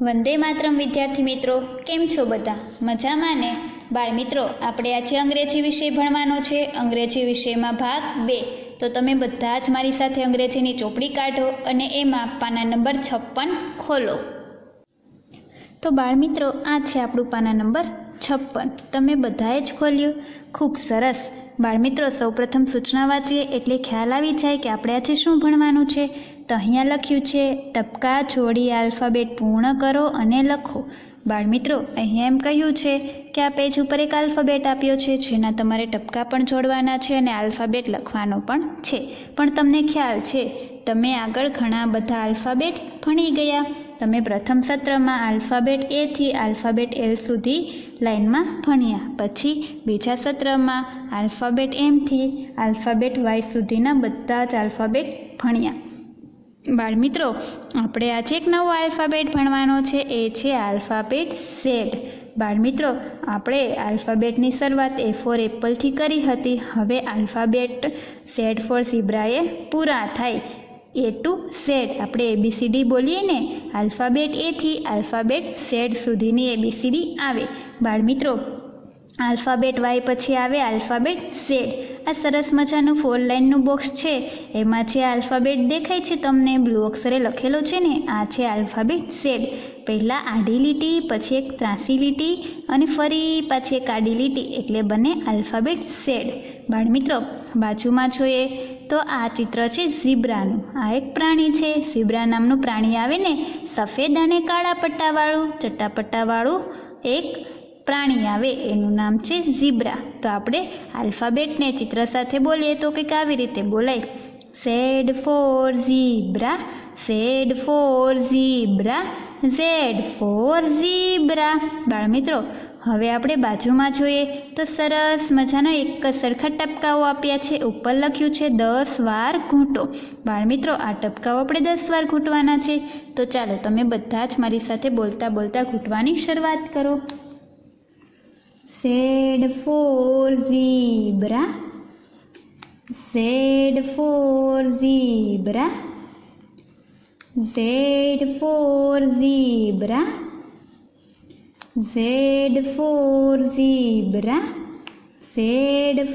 વંદે માતરમ, વિદ્યાર્થી મિત્રો. કેમ છો બધા? મજામાં ને? બાળ મિત્રો, આપણે આજે અંગ્રેજી વિષય ભણવાનો છે. અંગ્રેજી વિષયમાં ભાગ બે. તો તમે બધા જ મારી સાથે અંગ્રેજીની ચોપડી કાઢો અને એમાં પાના નંબર છપ્પન ખોલો. તો બાળ મિત્રો, આ છે આપણું પાના નંબર છપ્પન. તમે બધાએ જ ખોલ્યું? ખૂબ સરસ. બાળમિત્રો સૌપ્રથમ સૂચના વાંચીએ એટલે ખ્યાલ આવી જાય કે આપણે આજે શું ભણવાનું છે. તો અહીંયા લખ્યું છે, ટપકા જોડી આલ્ફાબેટ પૂર્ણ કરો અને લખો. બાળમિત્રો, અહીંયા એમ કહ્યું છે કે આ પેજ ઉપર એક આલ્ફાબેટ આપ્યો છે, જેના તમારે ટપકા પણ જોડવાના છે અને આલ્ફાબેટ લખવાનો પણ છે. પણ તમને ખ્યાલ છે, તમે આગળ ઘણા બધા આલ્ફાબેટ ભણી ગયા. તમે પ્રથમ સત્રમાં આલ્ફાબેટ એથી આલ્ફાબેટ એલ સુધી લાઇનમાં ભણ્યા. પછી બીજા સત્રમાં આલ્ફાબેટ એમથી આલ્ફાબેટ વાય સુધીના બધા જ આલ્ફાબેટ ભણ્યા. બાળમિત્રો આપણે આજે એક નવો આલ્ફાબેટ ભણવાનો છે. એ છે આલ્ફાબેટ ઝેડ બાળમિત્રો આપણે આલ્ફાબેટની શરૂઆત એ ફોર એપલથી કરી હતી. હવે આલ્ફાબેટ ઝેડ ફોર ઝીબ્રાએ પૂરા થાય. એ ટુ ઝેડ આપણે એબીસીડી બોલીએ ને, આલ્ફાબેટ એથી આલ્ફાબેટ ઝેડ સુધીની એબીસીડી આવે. બાળમિત્રો આલ્ફાબેટ વાય પછી આવે આલ્ફાબેટ ઝેડ. આ સરસ મજાનું ફોર લાઇનનું બોક્સ છે. એમાં જે આલ્ફાબેટ દેખાય છે તમને. બ્લુ અક્ષરે લખેલો છે ને. આ છે આલ્ફાબેટ ઝેડ. પહેલાં આડી લીટી, પછી એક ત્રાસી લીટી અને ફરી પાછી એક આડી લીટી. એટલે બને આલ્ફાબેટ ઝેડ. બાળમિત્રો, બાજુમાં જોઈએ તો આ ચિત્ર છે ઝીબ્રાનું. આ એક પ્રાણી છે. ઝીબ્રા નામનું પ્રાણી આવે ને. સફેદ અને કાળા પટ્ટાવાળું, ચટ્ટાપટ્ટાવાળું એક પ્રાણી આવે એનું નામ છે ઝીબ્રા. તો આપણે આલ્ફાબેટને ચિત્ર સાથે બોલીએ તો કંઈક આવી રીતે બોલાય. Z for zebra Z for zebra, Z for zebra. બાળમિત્રો, હવે આપણે બાજુમાં જોઈએ તો સરસ મજાના એક સરખા ટપકાઓ આપ્યા છે. ઉપર લખ્યું છે દસ વાર ઘૂંટો. બાળમિત્રો, આ ટપકાઓ આપણે દસ વાર ઘૂંટવાના છે. તો ચાલો તમે બધા જ મારી સાથે બોલતા બોલતા ઘૂંટવાની શરૂઆત કરો. Z for zebra Z for zebra Z for zebra Z for zebra Z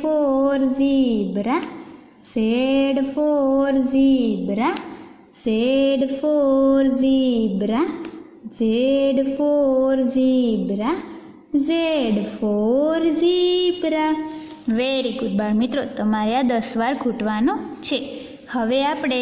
for zebra Z for zebra Z for zebra Z for zebra Z for zebra very good બાળ મિત્રો, તમારે આ દસ વાર ખૂટવાનો છે. હવે આપણે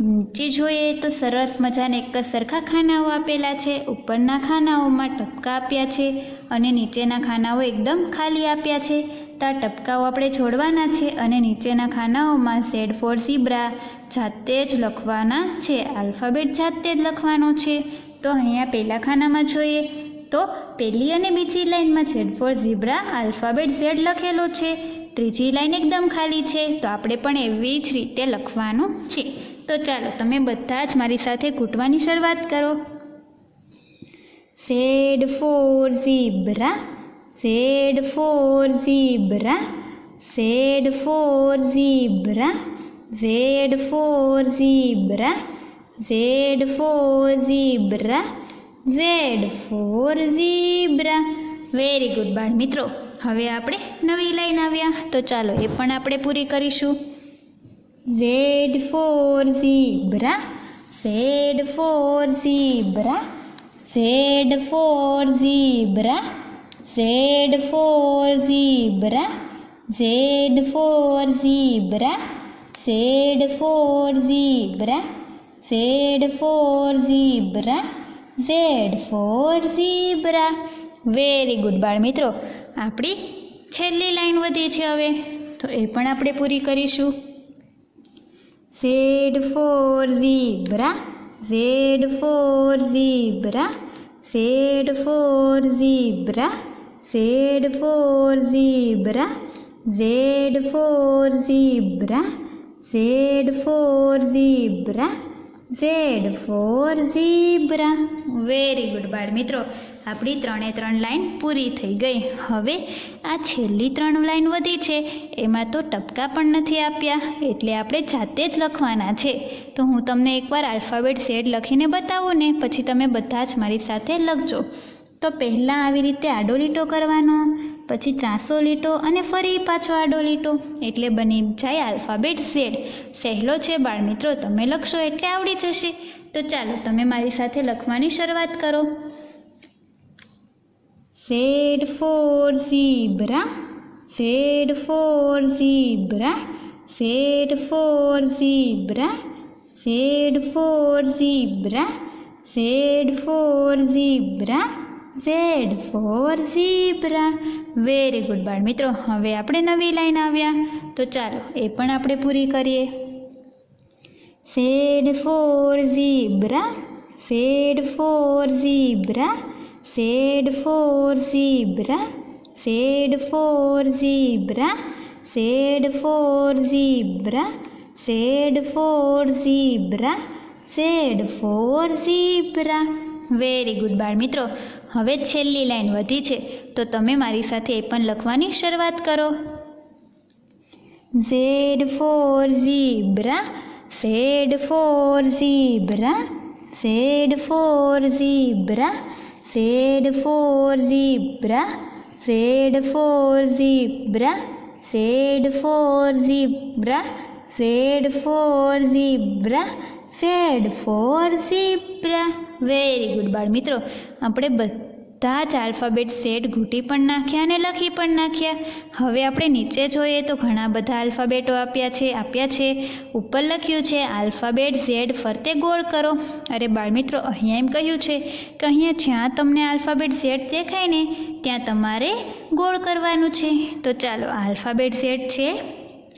નીચે જોઈએ તો સરસ મજાને એક જ સરખા ખાનાઓ આપેલા છે. ઉપરના ખાનાઓમાં ટપકા આપ્યા છે અને નીચેના ખાનાઓ એકદમ ખાલી આપ્યા છે. તો આ ટપકાઓ આપણે છોડવાના છે અને નીચેના ખાનાઓમાં ઝેડ ફોર ઝીબ્રા જાતે જ લખવાના છે. આલ્ફાબેટ જાતે જ લખવાનો છે. તો અહીંયા પહેલા ખાનામાં જોઈએ તો પહેલી અને બીજી લાઇનમાં Z for zebra alphabet Z લખેલો છે. ત્રીજી લાઇન એકદમ ખાલી છે. તો આપણે પણ એવી જ રીતે લખવાનું છે. તો ચાલો, તમે બધા જ મારી સાથે ઘૂંટવાની શરૂઆત કરો. Z for zebra Z for zebra Z for zebra Z for zebra Z for zebra Z for zebra. Very good બાળ મિત્રો. હવે આપણે નવી લાઈન આવ્યા. તો ચાલો, એ પણ આપણે પૂરી કરીશું. Z for zebra. Z for zebra. Z for zebra. Z for zebra. Z for zebra. Z for zebra Z for zebra Z for zebra. Very good બાળ મિત્રો. આપણી છેલ્લી લાઈન વધી છે હવે. તો એ પણ આપણે પૂરી કરીશું. Z for zebra. Z for zebra. Z for zebra. Z for zebra. Z for zebra. Z for zebra. Z for zebra very good બાળ મિત્રો આપણી ત્રણે ત્રણ લાઈન પૂરી થઈ ગઈ. હવે આ છેલ્લી ત્રણ લાઈન વધી છે. એમાં તો ટપકા પણ નથી આપ્યા. એટલે આપણે જાતે જ લખવાના છે. તો હું તમને એકવાર આલ્ફાબેટ ઝેડ લખીને બતાવું ને, પછી તમે બધા જ મારી સાથે લખજો. તો પહેલાં આવી રીતે આડો લીટો કરવાનો, પછી ત્રાસો લીટો અને ફરી પાછો આડો લીટો. એટલે બની જાય આલ્ફાબેટ ઝેડ. સહેલો છે બાળમિત્રો, તમે લખશો એટલે આવડી જશે. તો ચાલો, તમે મારી સાથે લખવાની શરૂઆત કરો. Z for zebra, Z for zebra, Z for zebra, Z for zebra, Z for zebra. Z for zebra very good બાળ મિત્રો. હવે આપણે નવી લાઈન આવ્યા. તો ચાલો, એ પણ આપણે પૂરી કરીએ. Z for zebra Z for zebra Z for zebra Z for zebra Z for zebra Z for zebra Z for zebra very good બાળ મિત્રો હવે છેલ્લી લાઈન વધી છે. તો તમે મારી સાથે એ પણ લખવાની શરૂઆત કરો. Z for zebra, Z for zebra, Z for zebra, Z for zebra, Z for zebra, Z for zebra, Z for zebra, Z for zebra. Very good બાળ મિત્રો આપણે બધા જ આલ્ફાબેટ સેટ ઘૂંટી પણ નાખ્યા અને લખી પણ નાખ્યા. હવે આપણે નીચે જોઈએ તો ઘણા બધા આલ્ફાબેટો આપ્યા છે આપ્યા છે. ઉપર લખ્યું છે આલ્ફાબેટ ઝેડ ફરતે ગોળ કરો. અરે બાળમિત્રો, અહીંયા એમ કહ્યું છે કે અહીંયા જ્યાં તમને આલ્ફાબેટ ઝેડ દેખાય ને, ત્યાં તમારે ગોળ કરવાનું છે. તો ચાલો આલ્ફાબેટ ઝેડ છે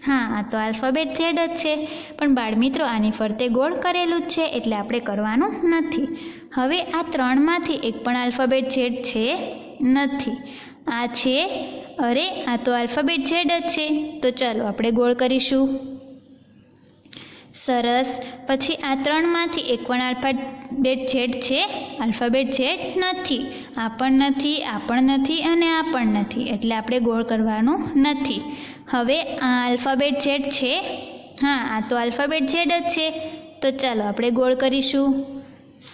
હા, આ તો આલ્ફાબેટ ઝેડ જ છે. પણ બાળમિત્રો આની ફરતે ગોળ કરેલું જ છે એટલે આપણે કરવાનું નથી. હવે આ ત્રણમાંથી એક પણ આલ્ફાબેટ ઝેડ છે નથી. આ છે, અરે, આ તો આલ્ફાબેટ ઝેડ જ છે. તો ચાલો આપણે ગોળ કરીશું. સરસ. પછી આ ત્રણમાંથી એક પણ આલ્ફાબેટ ઝેડ છે. આલ્ફાબેટ ઝેડ નથી. આ પણ નથી, આ પણ નથી અને આ પણ નથી. એટલે આપણે ગોળ કરવાનું નથી. હવે આ આલ્ફાબેટ ઝેડ છે. હા, આ તો આલ્ફાબેટ ઝેડ જ છે. તો ચાલો આપણે ગોળ કરીશું.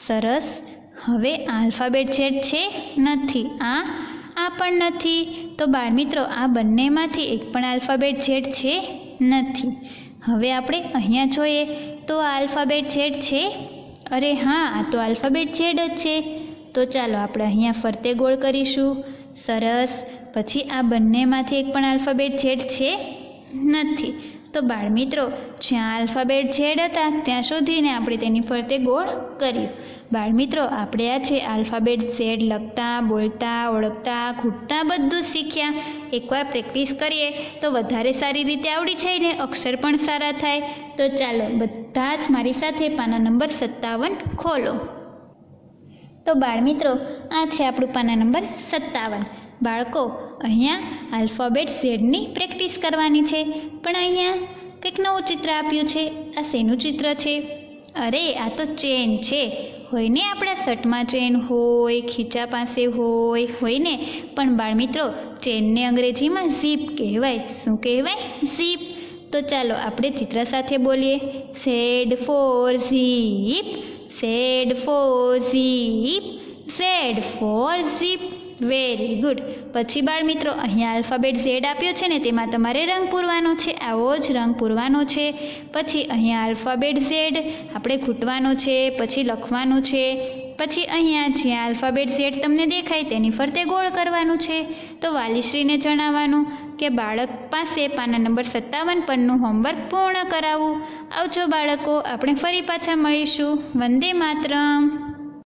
સરસ. હવે આલ્ફાબેટ ઝેડ છે નથી. આ આ પણ નથી. તો બાળમિત્રો આ બંનેમાંથી એક પણ આલ્ફાબેટ ઝેડ છે નથી. હવે આપણે અહીંયા જોઈએ તો આ આલ્ફાબેટ ઝેડ છે. અરે હા, આ તો આલ્ફાબેટ ઝેડ જ છે. તો ચાલો આપણે અહીંયા ફરતે ગોળ કરીશું. સરસ. પછી આ બંનેમાંથી એક પણ આલ્ફાબેટ ઝેડ છે? નથી. તો બાળમિત્રો, જ્યાં આલ્ફાબેટ ઝેડ હતા, ત્યાં સુધીને આપણે તેની ફરતે ગોળ કર્યું. બાળમિત્રો, આપણે આ છે આલ્ફાબેટ ઝેડ લખતા, બોલતા, ઓળખતા, ખૂટતા બધું શીખ્યા. એકવાર પ્રેક્ટિસ કરીએ તો વધારે સારી રીતે આવડી જાય ને અક્ષર પણ સારા થાય. તો ચાલો, બધા જ મારી સાથે પાના નંબર સત્તાવન ખોલો. તો બાળમિત્રો આ છે આપણું પાના નંબર સત્તાવન. બાળકો, અહીંયા આલ્ફાબેટ ઝેડની પ્રેક્ટિસ કરવાની છે. પણ અહીંયા કંઈક નવું ચિત્ર આપ્યું છે. આ શેનું ચિત્ર છે? અરે, આ તો ચેન છે. હોય ને આપણા શર્ટમાં ચેન? હોય, ખીચા પાસે હોય હોય ને. પણ બાળમિત્રો ચેનને અંગ્રેજીમાં ઝીપ કહેવાય. શું કહેવાય? ઝીપ તો ચાલો આપણે ચિત્ર સાથે બોલીએ. Z for zip Z for zip Z for zip very good પછી બાળ મિત્રો, અહીંયા આલ્ફાબેટ ઝેડ આપ્યો છે ને, તેમાં તમારે રંગ પૂરવાનો છે. આવો જ રંગ પૂરવાનો છે. પછી અહીંયા આલ્ફાબેટ ઝેડ આપણે ખૂટવાનો છે, પછી લખવાનું છે. પછી અહીંયા જ્યાં આલ્ફાબેટ ઝેડ તમને દેખાય, તેની ફરતે ગોળ કરવાનું છે. તો વાલીશ્રીને જણાવવાનું કે બાળક પાસે પાના નંબર સત્તાવન પરનું હોમવર્ક પૂર્ણ કરાવવું આવજો બાળકો આપણે ફરી પાછા મળીશું. વંદે માતરમ.